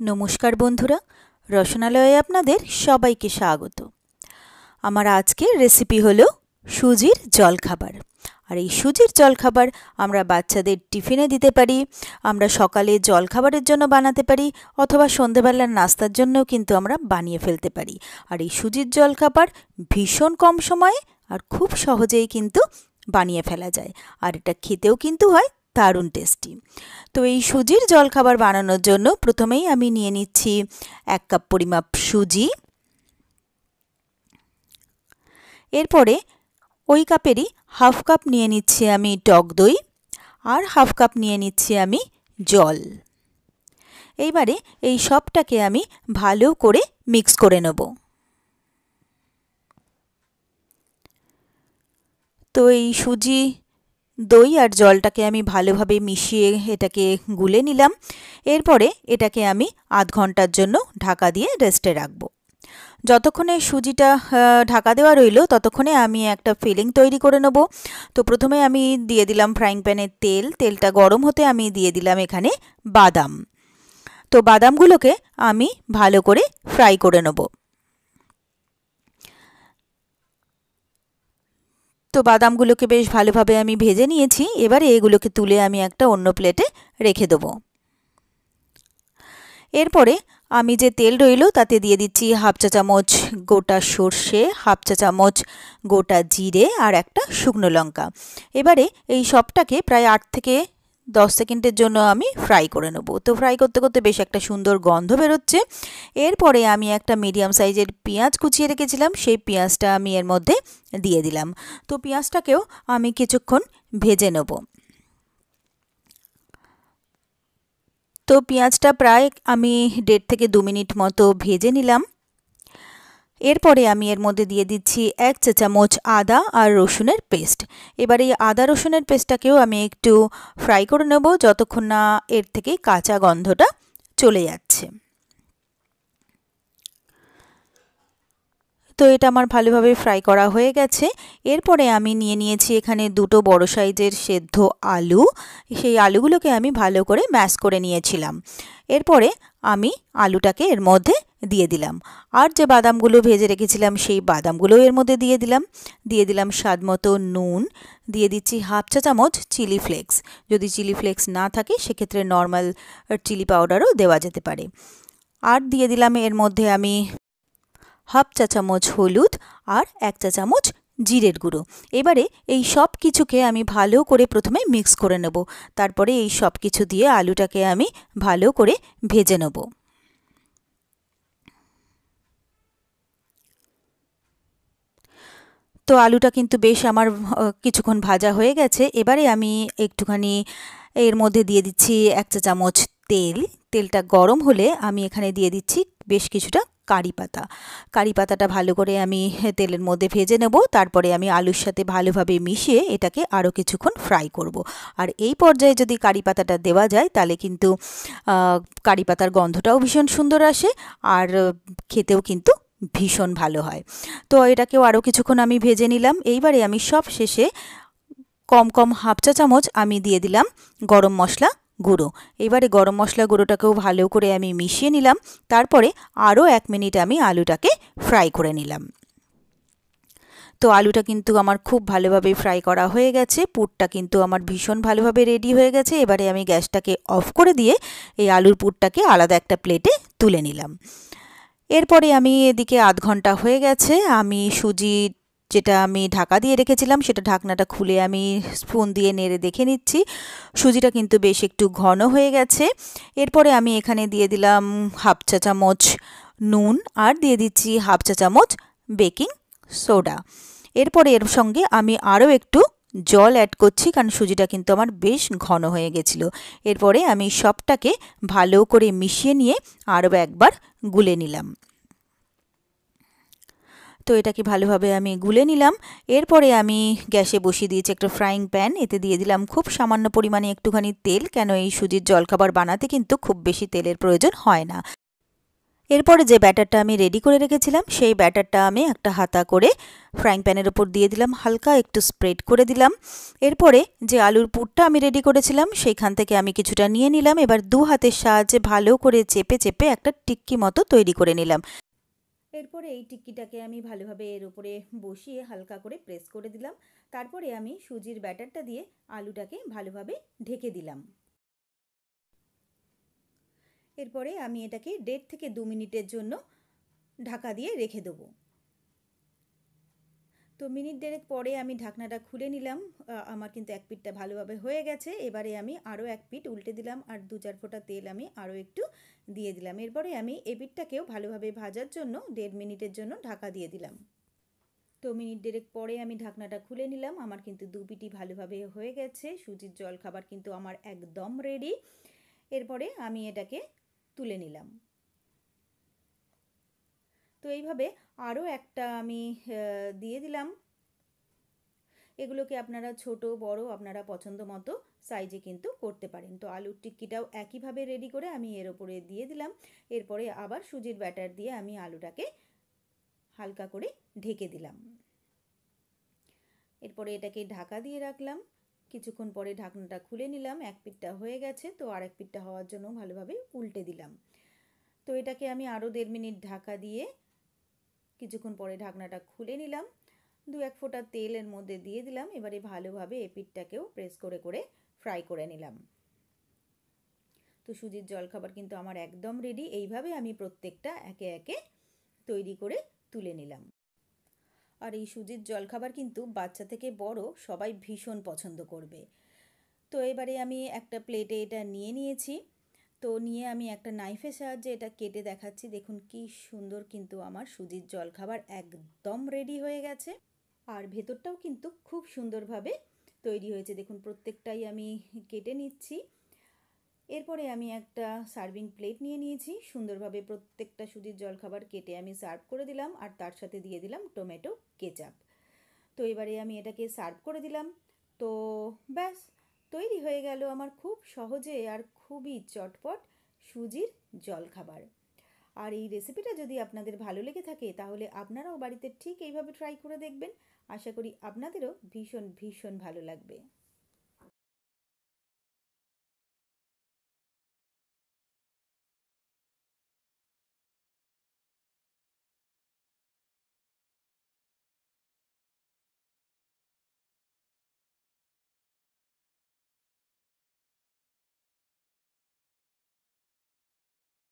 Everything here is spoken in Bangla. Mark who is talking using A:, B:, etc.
A: নমস্কার বন্ধুরা, রসনালয়ে আপনাদের সবাইকে স্বাগত। আমার আজকের রেসিপি হলো সুজির জলখাবার। আর এই সুজির জলখাবার আমরা বাচ্চাদের টিফিনে দিতে পারি, আমরা সকালে জলখাবারের জন্য বানাতে পারি, অথবা সন্ধেবেলার নাস্তার জন্যও কিন্তু আমরা বানিয়ে ফেলতে পারি। আর এই সুজির জলখাবার ভীষণ কম সময়ে আর খুব সহজেই কিন্তু বানিয়ে ফেলা যায়। আর এটা খেতেও কিন্তু হয় দারুণ টেস্টি। তো এই সুজির জলখাবার বানানোর জন্য প্রথমেই আমি নিয়ে নিচ্ছি এক কাপ পরিমাপ সুজি। এরপরে ওই কাপেরই হাফ কাপ নিয়ে নিচ্ছি আমি টক দই আর হাফ কাপ নিয়ে নিচ্ছি আমি জল। এইবারে এই সবটাকে আমি ভালো করে মিক্স করে নেব। তো এই সুজি দই আর জলটাকে আমি ভালোভাবে মিশিয়ে এটাকে গুলে নিলাম। এরপরে এটাকে আমি আধ ঘণ্টার জন্য ঢাকা দিয়ে রেস্টে রাখব। যতক্ষণে সুজিটা ঢাকা দেওয়া রইল, ততক্ষণে আমি একটা ফিলিং তৈরি করে নেব। তো প্রথমে আমি দিয়ে দিলাম ফ্রাইং প্যানে তেল। তেলটা গরম হতে আমি দিয়ে দিলাম এখানে বাদাম। তো বাদামগুলোকে আমি ভালো করে ফ্রাই করে নেব। তো বাদামগুলোকে বেশ ভালোভাবে আমি ভেজে নিয়েছি। এবারে এগুলোকে তুলে আমি একটা অন্য প্লেটে রেখে দেবো। এরপরে আমি যে তেল রইল তাতে দিয়ে দিচ্ছি হাফ চা চামচ গোটা সর্ষে, হাফ চা চামচ গোটা জিরে আর একটা শুকনো লঙ্কা। এবারে এই সবটাকে প্রায় আট থেকে দশ সেকেন্ডের জন্য আমি ফ্রাই করে নেব। তো ফ্রাই করতে করতে বেশ একটা সুন্দর গন্ধ বেরোচ্ছে। এরপরে আমি একটা মিডিয়াম সাইজের পেঁয়াজ কুচিয়ে রেখেছিলাম, সেই পেঁয়াজটা আমি এর মধ্যে দিয়ে দিলাম। তো পেঁয়াজটাকেও আমি কিছুক্ষণ ভেজে নেব। তো পেঁয়াজটা প্রায় আমি দেড় থেকে দু মিনিট মতো ভেজে নিলাম। এরপরে আমি এর মধ্যে দিয়ে দিচ্ছি এক চা চামচ আদা আর রসুনের পেস্ট। এবারে এই আদা রসুনের পেস্টটাকেও আমি একটু ফ্রাই করে নেব, যতক্ষণ না এর থেকে কাঁচা গন্ধটা চলে যাচ্ছে। তো এটা আমার ভালোভাবে ফ্রাই করা হয়ে গেছে। এরপরে আমি নিয়ে নিয়েছি এখানে দুটো বড় সাইজের সেদ্ধ আলু। সেই আলুগুলোকে আমি ভালো করে ম্যাশ করে নিয়েছিলাম। এরপরে আমি আলুটাকে এর মধ্যে দিয়ে দিলাম। আর যে বাদামগুলো ভেজে রেখেছিলাম, সেই বাদামগুলো এর মধ্যে দিয়ে দিলাম। দিয়ে দিলাম স্বাদ মতো নুন। দিয়ে দিচ্ছি হাফ চা চামচ চিলি ফ্লেক্স। যদি চিলি ফ্লেক্স না থাকে, সেক্ষেত্রে নর্মাল চিলি পাউডারও দেওয়া যেতে পারে। আর দিয়ে দিলাম এর মধ্যে আমি হাফ চা চামচ হলুদ আর এক চা চামচ জিরের গুঁড়ো। এবারে এই সব কিছুকে আমি ভালো করে প্রথমে মিক্স করে নেব। তারপরে এই সব কিছু দিয়ে আলুটাকে আমি ভালো করে ভেজে নেব। তো আলুটা কিন্তু বেশ আমার কিছুক্ষণ ভাজা হয়ে গেছে। এবারে আমি একটুখানি এর মধ্যে দিয়ে দিচ্ছি এক চা চামচ তেল। তেলটা গরম হলে আমি এখানে দিয়ে দিচ্ছি বেশ কিছুটা কারি পাতা। কারি পাতাটা ভালো করে আমি তেলের মধ্যে ভেজে নেব, তারপরে আমি আলুর সাথে ভালোভাবে মিশিয়ে এটাকে আরও কিছুক্ষণ ফ্রাই করব। আর এই পর্যায়ে যদি কারি পাতাটা দেওয়া যায়, তাহলে কিন্তু কারি পাতার গন্ধটাও ভীষণ সুন্দর আসে আর খেতেও কিন্তু ভীষণ ভালো হয়। তো এটাকেও আরও কিছুক্ষণ আমি ভেজে নিলাম। এইবারে আমি সব শেষে কম কম হাফ চা চামচ আমি দিয়ে দিলাম গরম মশলা গুঁড়ো। এবারে গরম মশলা গুঁড়োটাকেও ভালো করে আমি মিশিয়ে নিলাম। তারপরে আরও এক মিনিট আমি আলুটাকে ফ্রাই করে নিলাম। তো আলুটা কিন্তু আমার খুব ভালোভাবে ফ্রাই করা হয়ে গেছে। পুরটা কিন্তু আমার ভীষণ ভালোভাবে রেডি হয়ে গেছে। এবারে আমি গ্যাসটাকে অফ করে দিয়ে এই আলুর পুরটাকে আলাদা একটা প্লেটে তুলে নিলাম। এরপরে আমি এদিকে আধ ঘণ্টা হয়ে গেছে। আমি সুজি যেটা আমি ঢাকা দিয়ে রেখেছিলাম, সেটা ঢাকনাটা খুলে আমি স্পুন দিয়ে নেড়ে দেখে নিচ্ছি। সুজিটা কিন্তু বেশ একটু ঘন হয়ে গেছে। এরপরে আমি এখানে দিয়ে দিলাম হাফ চা চামচ নুন আর দিয়ে দিচ্ছি হাফ চা চামচ বেকিং সোডা। এরপরে এর সঙ্গে আমি আরও একটু জল অ্যাড করছি, কারণ সুজিটা কিন্তু আমার বেশ ঘন হয়ে গেছিল। এরপরে আমি সবটাকে ভালো করে মিশিয়ে নিয়ে আরও একবার গুলে নিলাম। তো এটাকে ভালোভাবে আমি গুলে নিলাম। এরপরে আমি গ্যাসে বসিয়ে দিয়েছি একটা ফ্রাইং প্যান এতে দিয়ে দিলাম খুব সামান্য পরিমাণে একটুখানি তেল, কেন এই সুজির জলখাবার বানাতে কিন্তু খুব বেশি তেলের প্রয়োজন হয় না। এরপরে যে ব্যাটারটা আমি রেডি করে রেখেছিলাম, সেই ব্যাটারটা আমি একটা হাতা করে ফ্রাইং প্যানের ওপর দিয়ে দিলাম, হালকা একটু স্প্রেড করে দিলাম। এরপরে যে আলুর পুরটা আমি রেডি করেছিলাম, সেইখান থেকে আমি কিছুটা নিয়ে নিলাম। এবার দু হাতের সাহায্যে ভালো করে চেপে চেপে একটা টিক্কি মতো তৈরি করে নিলাম। এরপরে এই টিক্কিটাকে আমি ভালোভাবে এর উপরে বসিয়ে হালকা করে প্রেস করে দিলাম। তারপরে আমি সুজির ব্যাটারটা দিয়ে আলুটাকে ভালোভাবে ঢেকে দিলাম। এরপরে আমি এটাকে দেড় থেকে দু মিনিটের জন্য ঢাকা দিয়ে রেখে দেবো। তো মিনিট দেড়েক পরে আমি ঢাকনাটা খুলে নিলাম। আমার কিন্তু এক পিঠটা ভালোভাবে হয়ে গেছে। এবারে আমি আরও এক পিঠ উল্টে দিলাম আর দু চার ফোঁটা তেল আমি আরও একটু দিয়ে দিলাম। এরপরে আমি এ পিঠটাকেও ভালোভাবে ভাজার জন্য দেড় মিনিটের জন্য ঢাকা দিয়ে দিলাম। তো মিনিট দেড়েক পরে আমি ঢাকনাটা খুলে নিলাম। আমার কিন্তু দু পিটি ভালোভাবে হয়ে গেছে। সুজির জল খাবার কিন্তু আমার একদম রেডি। এরপরে আমি এটাকে তুলে নিলাম। তো এইভাবে আরও একটা আমি দিয়ে দিলাম। এগুলোকে আপনারা ছোট, বড়, আপনারা পছন্দ মতো সাইজে কিন্তু করতে পারেন। তো আলুর টিক্কিটাও একইভাবে রেডি করে আমি এর ওপরে দিয়ে দিলাম। এরপরে আবার সুজির ব্যাটার দিয়ে আমি আলুটাকে হালকা করে ঢেকে দিলাম। এরপরে এটাকে ঢাকা দিয়ে রাখলাম। কিছুক্ষণ পরে ঢাকনাটা খুলে নিলাম। এক পিঠটা হয়ে গেছে, তো আর এক পিঠটা হওয়ার জন্য ভালোভাবে উল্টে দিলাম। তো এটাকে আমি আরও দেড় মিনিট ঢাকা দিয়ে কিছুক্ষণ পরে ঢাকনাটা খুলে নিলাম। দু এক ফোঁটা তেলের মধ্যে দিয়ে দিলাম। এবারে ভালোভাবে এই পিঠটাকেও প্রেস করে করে ফ্রাই করে নিলাম। তো সুজির জলখাবার কিন্তু আমার একদম রেডি এইভাবে আমি প্রত্যেকটা একে একে তৈরি করে তুলে নিলাম। আর এই সুজির জলখাবার কিন্তু বাচ্চা থেকে বড় সবাই ভীষণ পছন্দ করবে। তো এবারে আমি একটা প্লেটে এটা নিয়ে নিয়েছি। তো নিয়ে আমি একটা নাইফের সাহায্যে এটা কেটে দেখাচ্ছি। দেখুন কি সুন্দর কিন্তু আমার সুজির জলখাবার একদম রেডি হয়ে গেছে। আর ভেতরটাও কিন্তু খুব সুন্দরভাবে তৈরি হয়েছে। দেখুন প্রত্যেকটাই আমি কেটে নিচ্ছি। এরপরে আমি একটা সার্ভিং প্লেট নিয়ে নিয়েছি। সুন্দরভাবে প্রত্যেকটা সুজির জলখাবার কেটে আমি সার্ভ করে দিলাম আর তার সাথে দিয়ে দিলাম টমেটো কেচাপ তো এবারে আমি এটাকে সার্ভ করে দিলাম। তো ব্যাস, তৈরি হয়ে গেল আমার খুব সহজে আর খুবই চটপট সুজির জলখাবার। আর এই রেসিপিটা যদি আপনাদের ভালো লেগে থাকে, তাহলে আপনারাও বাড়িতে ঠিক এইভাবে ট্রাই করে দেখবেন। আশা করি আপনাদেরও ভীষণ ভীষণ ভালো লাগবে।